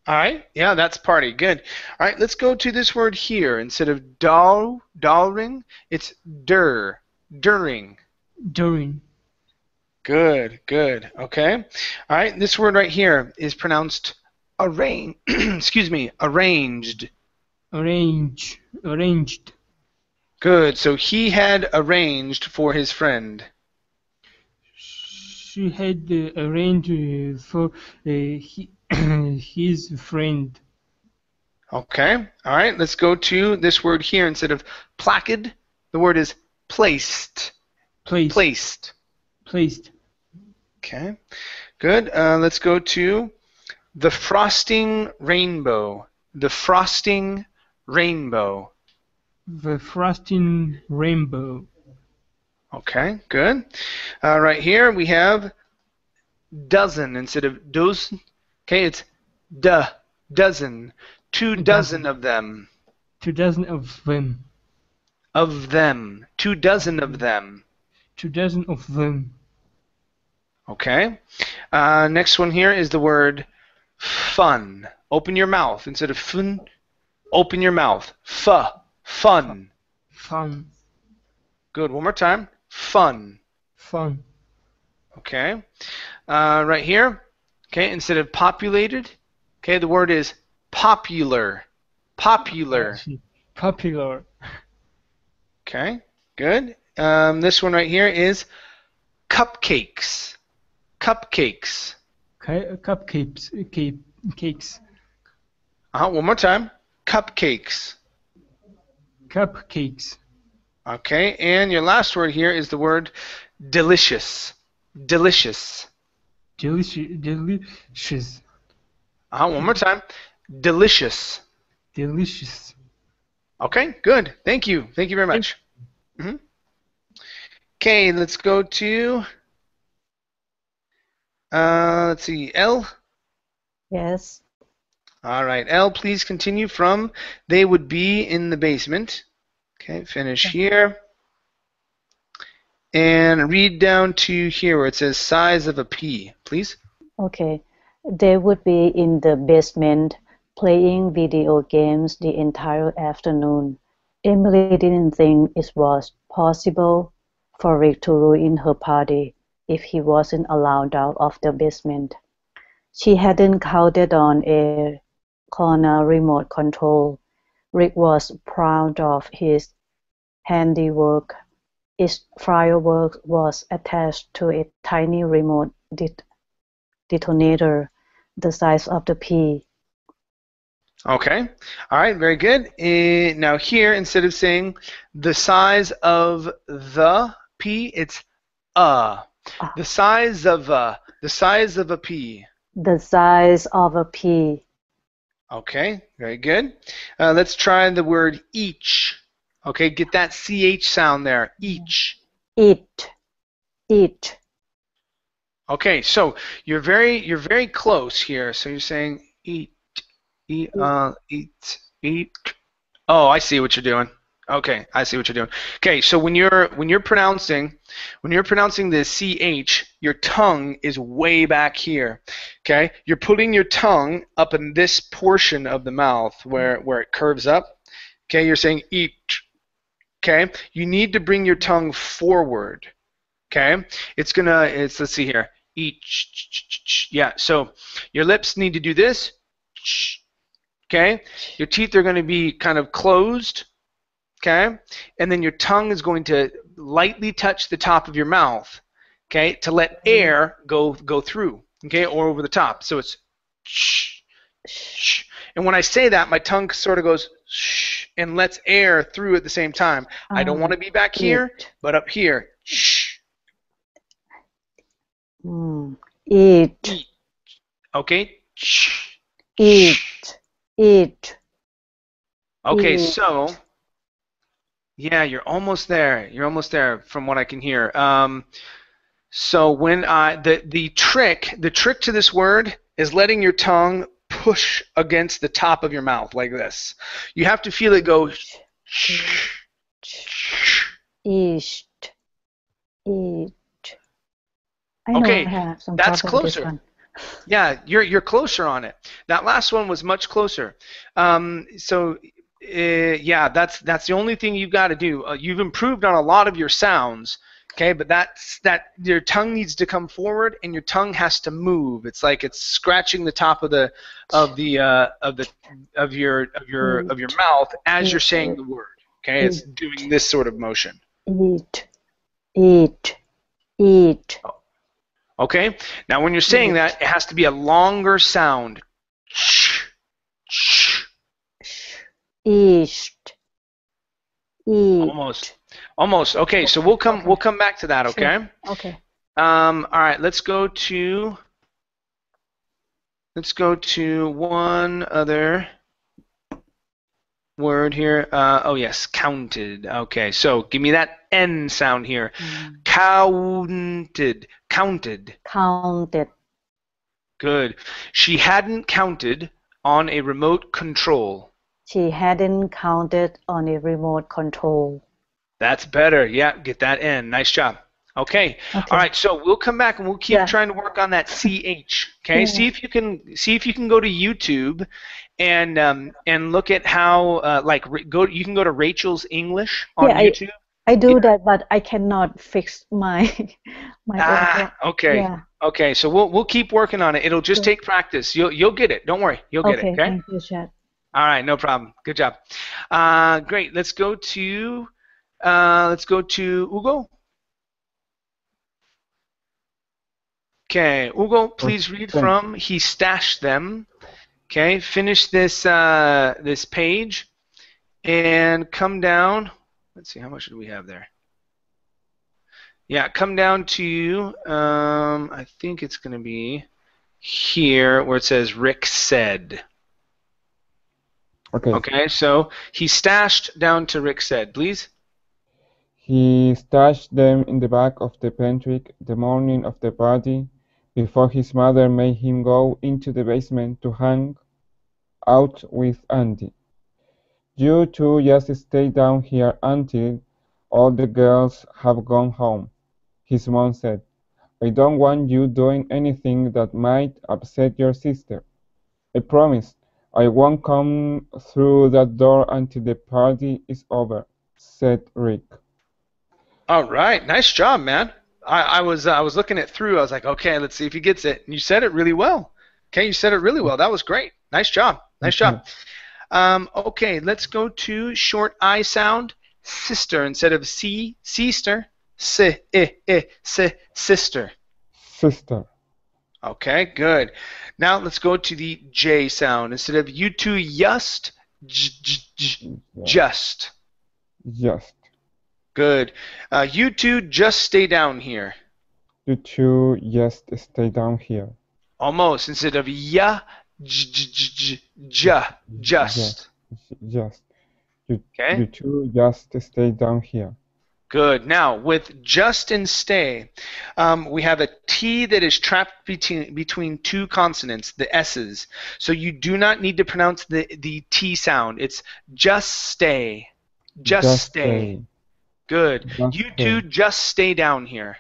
All right. Yeah, that's party. Good. All right, let's go to this word here. Instead of dal, dalring, it's dur, during. During Good, good. Okay. All right, this word right here is pronounced arrange. excuse me, arranged. arrange arranged Good. So he had arranged for his friend. she had uh, arranged for uh, he, his friend Okay. All right, let's go to this word here. Instead of placid, the word is placed. placed Placed. placed Okay. Good. Uh, let's go to the frosting rainbow. The frosting rainbow. The frosting rainbow Okay. Good. Uh, right here we have dozen instead of dozen. Okay, it's duh, dozen. Two dozen dozen. of them. two dozen of them Of them. Two dozen of them. two dozen of them Okay. Uh, next one here is the word fun. Open your mouth instead of fun. Open your mouth. F. Fun. fun Good. One more time. Fun. fun Okay. Uh, right here. Okay. Instead of populated. Okay. The word is popular. Popular. popular Okay. Good. Um, this one right here is cupcakes. Cupcakes. Ca- cupcakes cape, cakes Uh, one more time. Cupcakes. Cupcakes. Okay, and your last word here is the word delicious. Delicious. Delicious. Delicious. Uh, one more time. Delicious. Delicious. Okay, good. Thank you. Thank you very much. hmm Okay, let's go to. Uh, let's see, L. Yes. All right, L. Please continue from. They would be in the basement. Okay, finish here. And read down to here where it says size of a pea, please. Okay. They would be in the basement playing video games the entire afternoon. Emily didn't think it was possible for Rick to ruin her party if he wasn't allowed out of the basement. She hadn't counted on a corner remote control. Rick was proud of his handiwork. Each firework was attached to a tiny remote det- detonator the size of the pea. Okay. All right. Very good. Uh, now here, instead of saying the size of the pea, it's a. Ah. The size of a. The size of a pea. The size of a pea. Okay. Very good. Uh, let's try the word each. Okay. Get that ch sound there. Each. It. It. Okay. So you're very you're very close here. So you're saying eat, eat, uh, eat, eat. Oh, I see what you're doing. Okay, I see what you're doing. Okay, so when you're when you're pronouncing when you're pronouncing the ch, your tongue is way back here. Okay, you're putting your tongue up in this portion of the mouth where where it curves up. Okay, you're saying eat. Okay, you need to bring your tongue forward. Okay, it's gonna it's let's see here. Each Yeah, so your lips need to do this. Okay, your teeth are going to be kind of closed okay? And then your tongue is going to lightly touch the top of your mouth, okay, to let mm-hmm. air go go through, okay, or over the top. So it's. And when I say that, my tongue sort of goes shh and lets air through at the same time. I don't Um, want to be back here, It. but up here. Shh. Mm. It. Okay? Shh. It. It. Okay, Eat. so yeah, you're almost there. You're almost there from what I can hear. Um, so when I the the trick the trick to this word is letting your tongue push against the top of your mouth like this. You have to feel it go. East. Know Okay, I have some that's problem with this closer. Yeah, you're you're closer on it. That last one was much closer. Um, so uh, yeah, that's that's the only thing you've got to do. Uh, you've improved on a lot of your sounds. Okay, but that's that your tongue needs to come forward and your tongue has to move. It's like it's scratching the top of the of the uh, of the of your of your of your mouth as you're saying the word. Okay, it's doing this sort of motion. Eat. Eat. Eat. Okay, now when you're saying that, it has to be a longer sound. East. Eat. Almost, almost. Okay, so we'll come we'll come back to that. Okay. Okay. Um, all right, let's go to let's go to one other word here. Uh, oh yes, counted. Okay, so give me that N sound here. Counted, counted. Counted. Good. She hadn't counted on a remote control. She hadn't counted on a remote control. That's better. Yeah, get that in. Nice job. Okay. Okay. All right. So we'll come back and we'll keep Yeah. trying to work on that ch. Okay. Yeah. See if you can see if you can go to YouTube and um, and look at how uh, like go. You can go to Rachel's English on Yeah, I- YouTube. I do that, but I cannot fix my my. ah, okay. Yeah. Okay. So we'll we'll keep working on it. It'll just take practice. You'll you'll get it. Don't worry. You'll get okay. it. Okay. Thank you, Chad. All right, no problem. Good job. Uh, great. Let's go to uh, let's go to Ugo. Okay, Ugo, please read from "He stashed them Okay, finish this uh, this page and come down. Let's see, how much do we have there? Yeah, come down to, um, I think it's going to be here where it says Rick said. Okay. Okay, so he stashed down to Rick said, please. He stashed them in the back of the pantry the morning of the party before his mother made him go into the basement to hang out with Andy. You two just stay down here until all the girls have gone home, his mom said. I don't want you doing anything that might upset your sister. I promise I won't come through that door until the party is over, said Rick. All right, nice job, man. I, I was uh, I was looking it through. I was like, okay, let's see if he gets it. And you said it really well. Okay, you said it really well. That was great. Nice job. Nice job. Um, okay, let's go to short I sound. Sister instead of C, sister. Si, eh, eh, si, sister. Sister. Okay, good. Now let's go to the J sound. Instead of you two just, j, j, j, just. Just. Good. Uh, you two just stay down here. You two just stay down here. Almost. Instead of ya, j, j, j, j, ja, just. Just. You, Okay. you two just stay down here. Good. Now, with just and stay, um, we have a T that is trapped between, between two consonants, the S's. So you do not need to pronounce the, the T sound. It's just stay. Just, stay. Good. Just you stay. two just stay down here.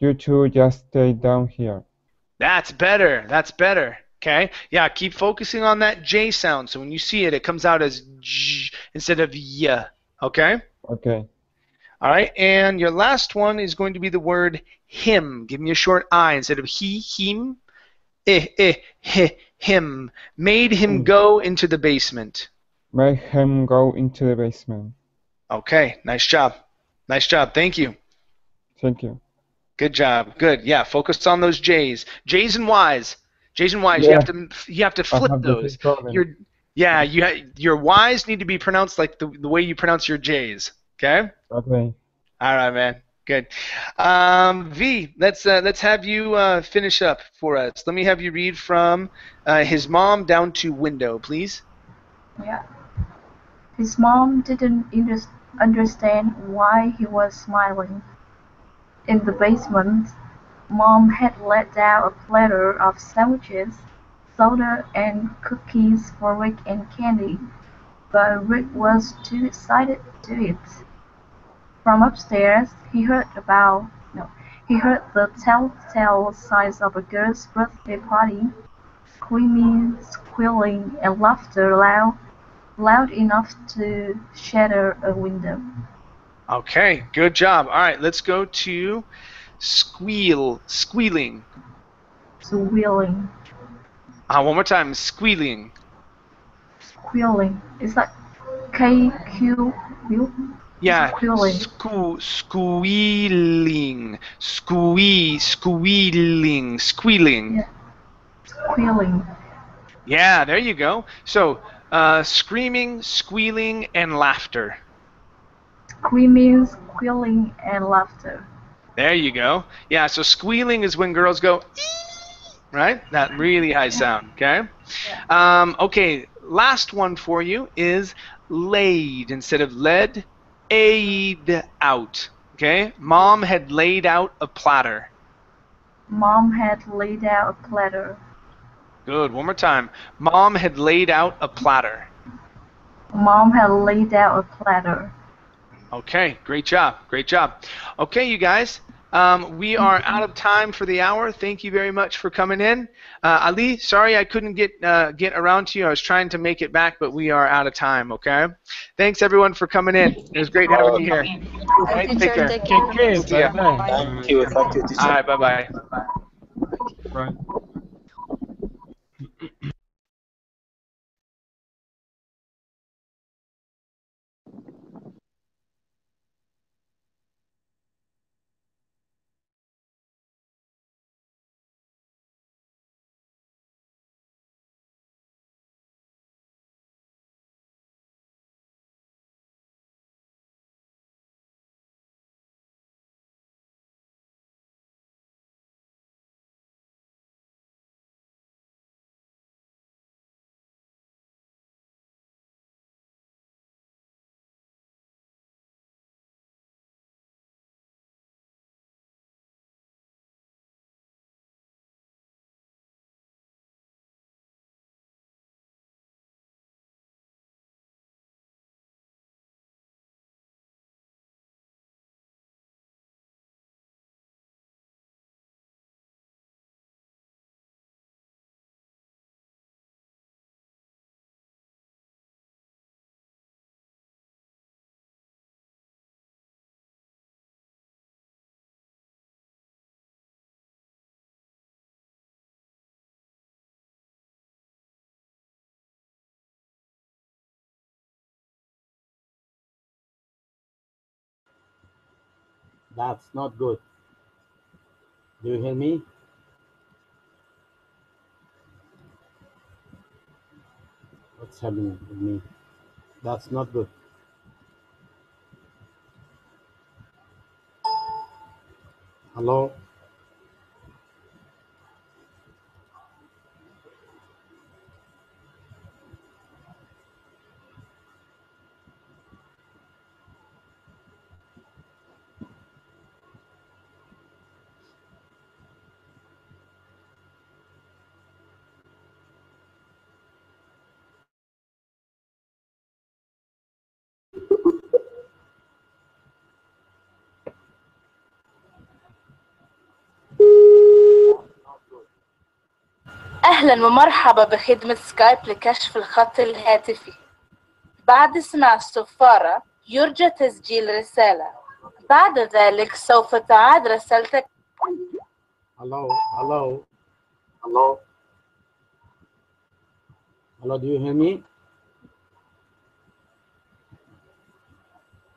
You two just stay down here. That's better. That's better. Okay. Yeah. Keep focusing on that J sound. So when you see it, it comes out as J instead of Y. Okay. Okay. All right. And your last one is going to be the word him. Give me a short I instead of he, him. Eh, eh, he, him. Made him Hmm. go into the basement. Make him go into the basement. Okay. Nice job. Nice job. Thank you. Thank you. Good job. Good. Yeah. Focus on those J's. J's and Y's. J's and Y's. You have to you have to flip have those. Your yeah. You ha- your Y's need to be pronounced like the the way you pronounce your J's. Okay. Okay. All right, man. Good. Um, v, let's uh, let's have you uh, finish up for us. Let me have you read from uh, his mom down to window, please. Yeah. His mom didn't under- understand why he was smiling. In the basement, Mom had let down a platter of sandwiches, soda, and cookies for Rick and Candy, but Rick was too excited to eat. From upstairs, he heard about no, he heard the telltale signs of a girl's birthday party, screaming, squealing, and laughter loud loud enough to shatter a window. Okay, good job. All right, let's go to squeal, squealing. Squealing, Uh, one more time, squealing. squealing. Is that K Q U. Yeah, Squealing. sque- squealing, squee, squealing, squealing. Yeah. Squealing. Yeah, there you go. So, uh, screaming, squealing, and laughter. Screaming, squealing, and laughter. There you go. Yeah, so squealing is when girls go, "Ee," right? That really high sound, okay? Um, okay, last one for you is laid instead of led, aid out, okay? Mom had laid out a platter. Mom had laid out a platter. Good, one more time. Mom had laid out a platter. Mom had laid out a platter. Okay, great job, great job. Okay, you guys, um, we are out of time for the hour. Thank you very much for coming in. Uh, Ali, sorry I couldn't get uh, get around to you. I was trying to make it back, but we are out of time. Okay. Thanks everyone for coming in. It was great having you here. All right, take care. Take care. See ya. Thank you. Thank you. All right, bye bye. Right. That's not good. Do you hear me? What's happening with me? That's not good. Hello? أهلا ومرحبا بخدمة سكايب لكشف الخط الهاتفي بعد اسمع الصفارة يرجى تسجيل رسالة بعد ذلك سوف تعاد رسالتك Hello? Hello? Hello? Hello, do you hear me?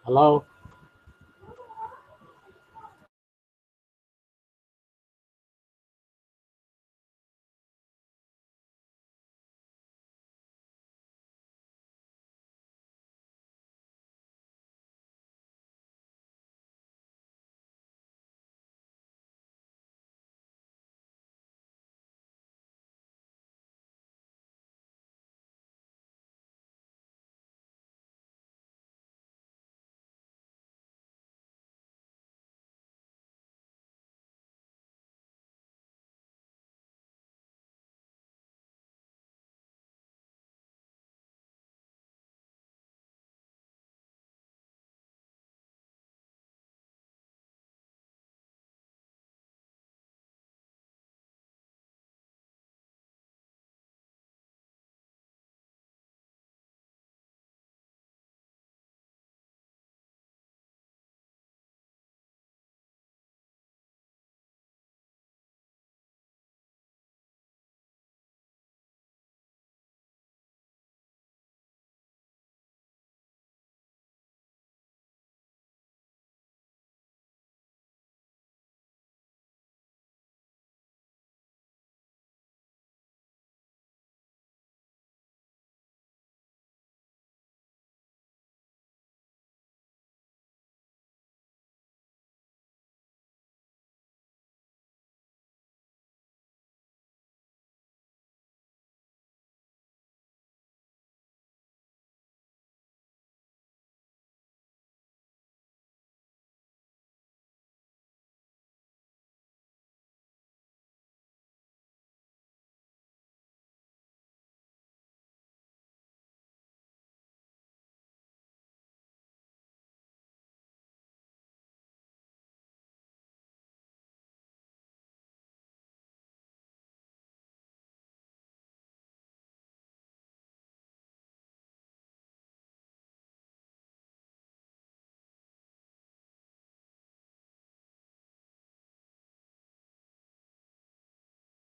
Hello?